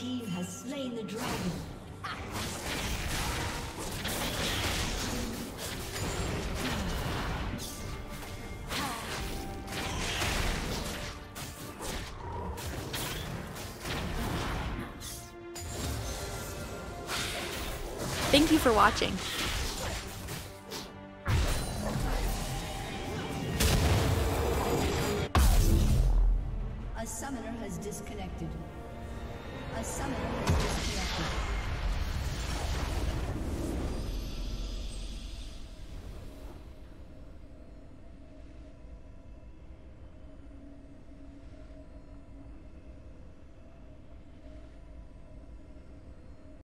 Team has slain the dragon. Thank you for watching.